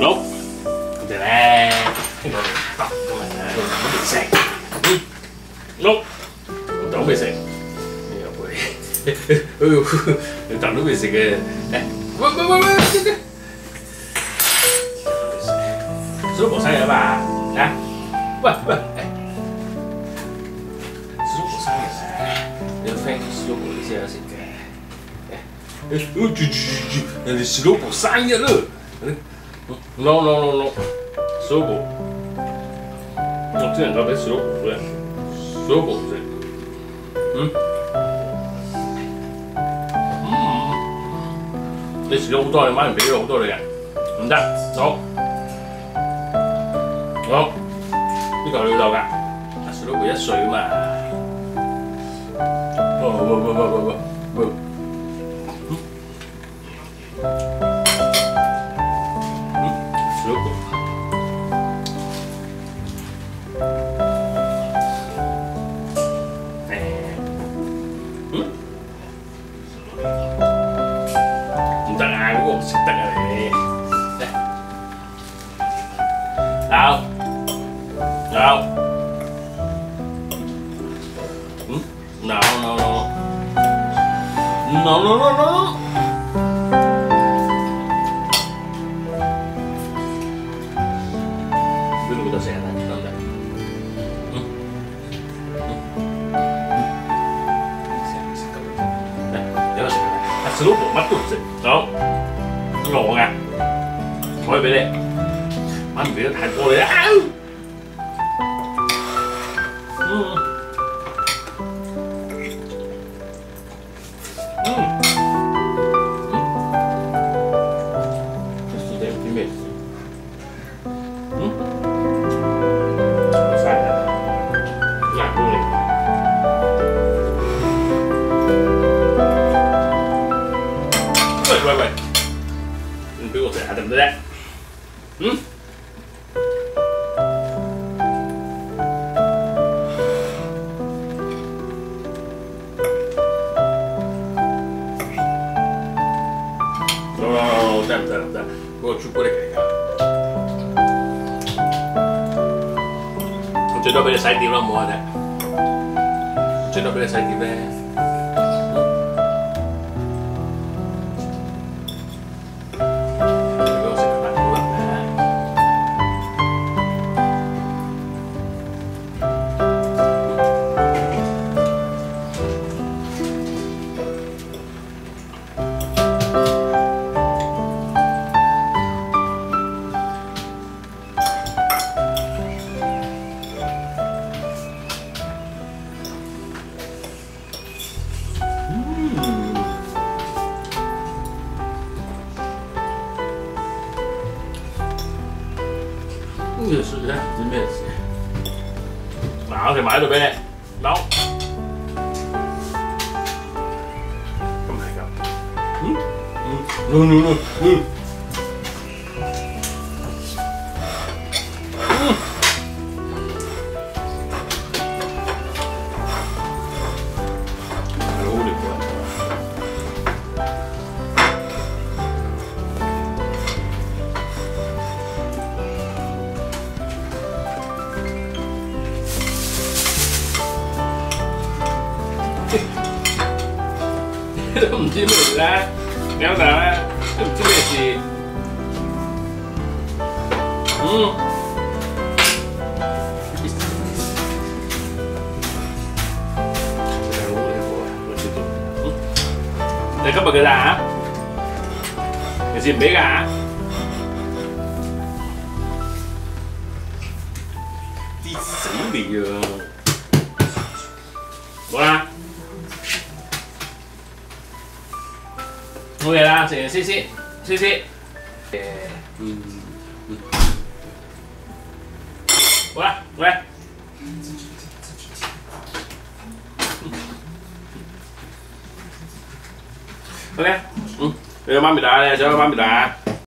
碌，跟住咧，呢個揼咁啊，攞嚟食，嗯，碌，揼嚟食，呢個會，哎呦，你揼都未食嘅，誒，喂喂喂喂，這個，小老婆生日啊嘛，啊，喂喂，誒，小老婆生日啊，你個 friend 小老婆你先有食嘅。哎，住住住，人哋小老婆生日啦！no no no no，小老婆，我只能夠俾小老婆嘅，小老婆唔食。嗯，嗯，你食咗好多，你媽咪俾咗好多你啊，唔得，走，好，呢嚿你老豆㗎，小老婆一歲啊嘛。喂喂喂喂喂喂 못 싶다 그래. 나우. 나우. 응? 나우 나우 나우. 나우 나우 나우. 啊！啊，小老婆乜都唔食，好，我嘅，我可以俾你，妈咪俾得太多你啦。嗯嗯 你俾我食下得唔得？嗯？no no no，得唔得唔得？嗰個朱古力嚟㗎。最多俾你洗碟啦，冇啊啫。最多俾你洗碟咧。呢個水咧唔知咩事。嗱，我哋買到俾你，攞。咁係㗎。domcimela guarda domcimeci mm. đây, các bạn cái giá cái gì bé gà đi xí bị giờ. Voilà 好啦。冇嘢啦，食完先先，先先。诶，嗯嗯。好啦，喂。OK，嗯，你个妈咪打你，想个妈咪打。